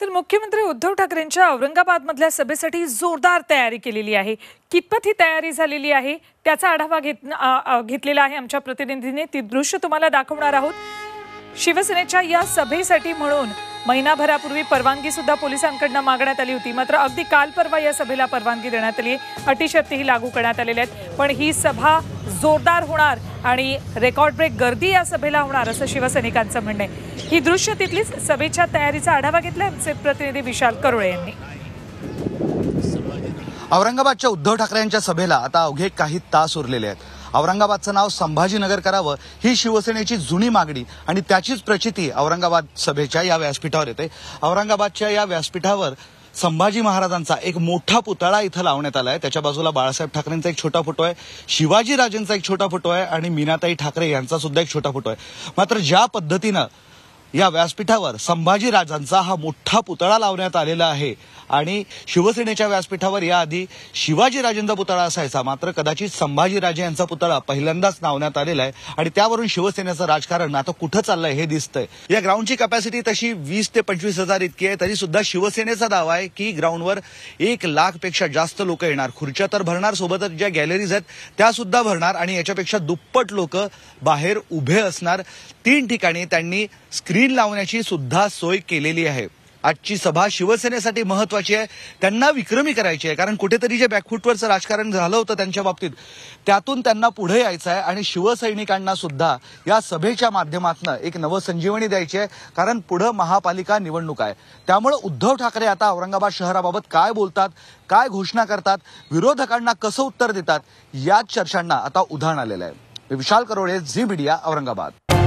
तर मुख्यमंत्री उद्धव ठाकरेंच्या औरंगाबादमधल्या सभेसाठी जोरदार तयारी केलेली आहे. कितपत ही तयारी झालेली आहे त्याचा आढावा घेत घेतलेला आहे आमच्या प्रतिनिधीने. ती दृश्य तुम्हाला दाखवणार आहोत. शिवसेनेच्या या सभेसाठी म्हणून महिनाभरापूर्वी परवानगी सुद्धा पोलिसांकडनं मागण्यात आली होती. मात्र अगदी काल परवा या सभेला परवानगी देण्यात आली आहे लागू करण्यात आलेल्या आहेत. पण ही सभा जोरदार होणार आणि रेकॉर्ड ब्रेक गर्दी या सभेला होणार असं शिवसैनिकांचं म्हणणं आहे. ही दृश्य तिथलीच सभेच्या तयारीचा आढावा घेतला आमचे प्रतिनिधी विशाल करोळे यांनी. औरंगाबादच्या उद्धव ठाकरे यांच्या सभेला आता अवघे काही तास उरलेले आहेत. औरंगाबादचं नाव संभाजीनगर करावं ही शिवसेनेची जुनी मागणी आणि त्याचीच प्रचिती औरंगाबाद सभेच्या या व्यासपीठावर येते. औरंगाबादच्या या व्यासपीठावर संभाजी महाराजांचा एक मोठा पुतळा इथं लावण्यात आलाय. त्याच्या बाजूला बाळासाहेब ठाकरेंचा एक छोटा फोटो आहे. शिवाजी राजेंचा एक छोटा फोटो आहे. आणि मीनाताई ठाकरे यांचा सुद्धा एक छोटा फोटो आहे. मात्र ज्या पद्धतीनं या व्यासपीठावर संभाजीराजांचा हा मोठा पुतळा लावण्यात आलेला आहे. आणि शिवसेनेच्या व्यासपीठावर याआधी शिवाजीराजेंचा पुतळा असायचा. मात्र कदाचित संभाजीराजे यांचा पुतळा पहिल्यांदाच लावण्यात आलेला आहे. आणि त्यावरून शिवसेनेचं राजकारण आता कुठं चाललंय हे दिसतंय. या ग्राउंडची कपॅसिटी तशी वीस ते पंचवीस हजार इतकी आहे तरी सुद्धा शिवसेनेचा दावा आहे की ग्राउंडवर एक लाखपेक्षा जास्त लोक येणार. खुर्च्या तर भरणार सोबतच ज्या गॅलरीज आहेत त्या सुद्धा भरणार आणि याच्यापेक्षा दुप्पट लोक बाहेर उभे असणार. तीन ठिकाणी त्यांनी स्क्रीन लावण्याची सुद्धा सोय केलेली आहे. आजची सभा शिवसेनेसाठी महत्वाची आहे. त्यांना विक्रमी करायची आहे. कारण कुठेतरी जे बॅकफुटवरचं राजकारण झालं होतं त्यांच्या बाबतीत त्यातून त्यांना पुढे यायचं आहे आणि शिवसैनिकांना सुद्धा या सभेच्या माध्यमातून एक नवसंजीवनी द्यायची आहे. कारण पुढं महापालिका निवडणूक आहे. त्यामुळे उद्धव ठाकरे आता औरंगाबाद शहराबाबत काय बोलतात काय घोषणा करतात विरोधकांना कसं उत्तर देतात याच चर्चांना आता उधाण आलेलं आहे. Vishal Karole Zee Media Aurangabad.